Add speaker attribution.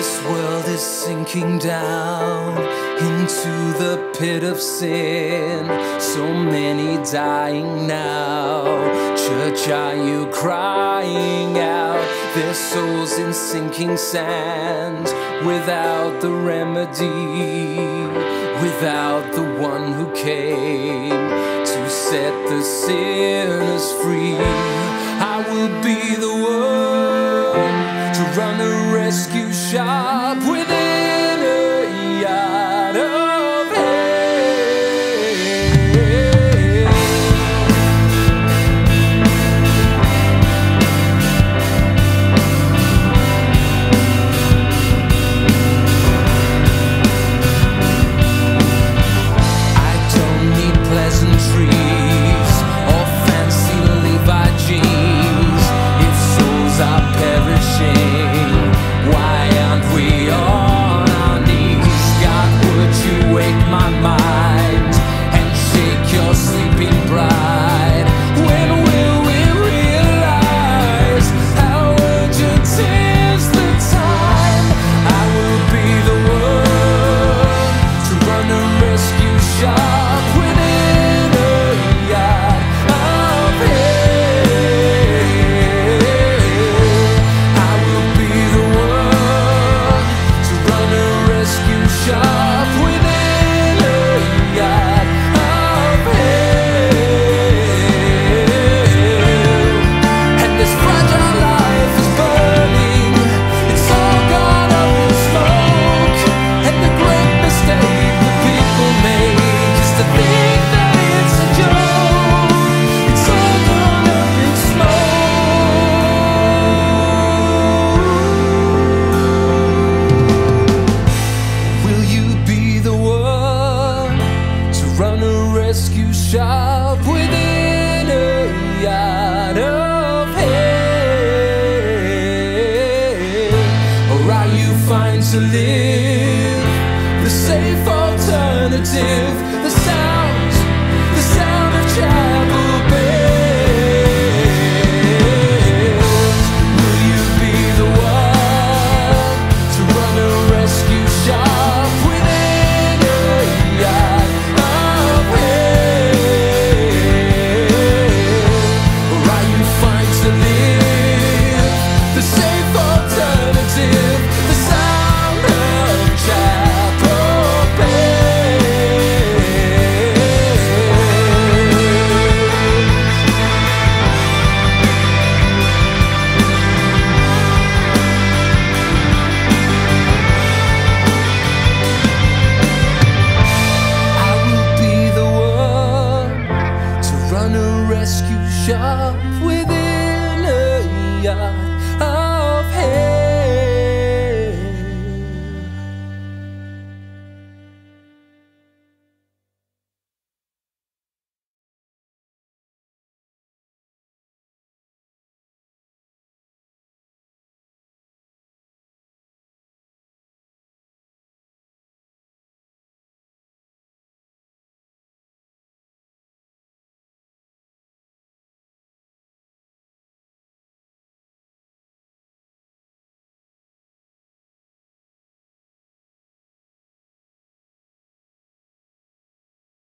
Speaker 1: This world is sinking down into the pit of sin. So many dying now. Church, are you crying out? Their souls in sinking sand without the remedy, without the one who came to set the sinners free. I will be the one to run a rescue 家 live.